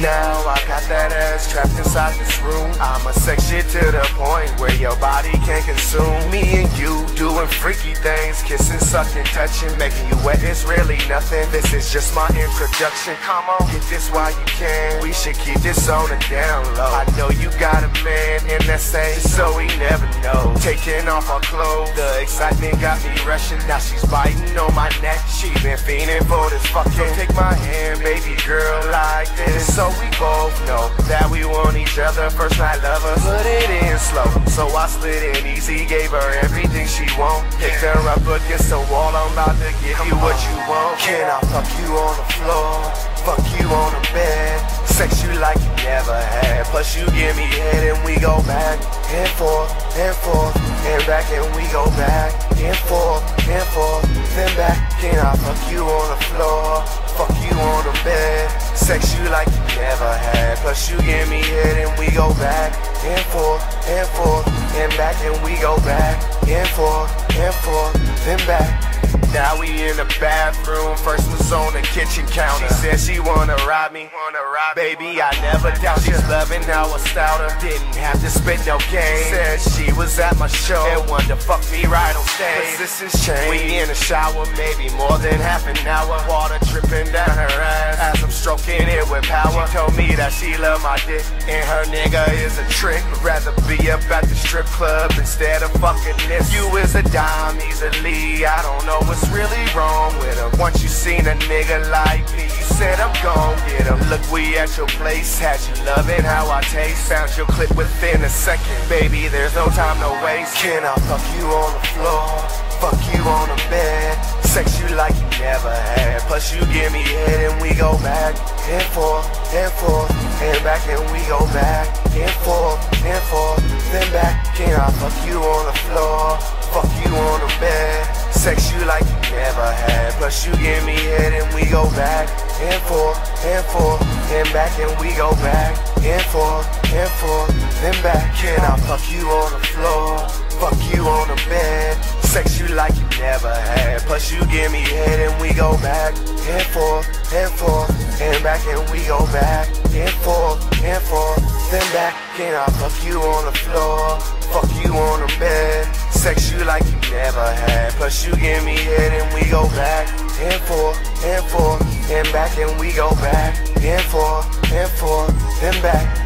Now I got that ass trapped inside this room. I'ma sex shit to the point where your body can't consume. Me and you doing freaky things, kissing, sucking, touching, making you wet. It's really nothing. This is just my introduction. Come on, get this while you can. We should keep this on a down low. I know you got a man in that same, so we never know. Taking off our clothes, the excitement got me rushing. Now she's biting on my neck. She been fiending for this fucking. So take my hand, baby girl, like this. So we both know that we want each other. First night lovers, put it in slow. So I slid in easy, gave her everything she want. Picked her up against the wall, I'm about to give you what you want. Can I fuck you on the floor? Fuck you on the bed. Sex you like you never had. Plus you give me head and we go back and forth and forth and back and we go back and forth and forth then back. Can I fuck you on the floor? Fuck you on the bed. Sex you like you never had. Plus you give me head and we go back and forth and forth and back and we go back and forth and forth then back. Now we in the bathroom, first was on the kitchen counter. She said she wanna ride me, wanna ride Baby, I never doubt she's loving how I styled her. Didn't have to spit no game. Said she was at my show and wanted to fuck me right on stage. Positions change. We in the shower, maybe more than half an hour. Water dripping down her ass as I'm stroking it with power. She told me that she love my dick and her nigga is a trick. Rather be up at the strip club instead of fucking this. You is a dime easily. I don't know what's really wrong with her. Once you seen a nigga like me, you said I'm gon' get him. Look, we at your place, had you loving how I taste. Found your clip within a second, baby. There's no time to waste. Can I fuck you on the floor? Fuck you on the bed. Sex you like you never had. Plus you give me head and we go back and forth and forth and back and we go back and forth and forth then back. Can I fuck you on the floor? Fuck you on the bed. Sex you like you never had. Plus you give me head and we go back and forth and forth and back and we go back and forth and forth then back. Can I fuck you on the floor? Fuck you on the bed. Sex you like you never had. Plus you give me head and we go back and forth and forth and back and we go back and forth and forth then back. Can I fuck you on the floor? Fuck you on the bed. Sex you like you never had. Plus you give me head and we go back and forth and forth and back and we go back and forth and forth then back.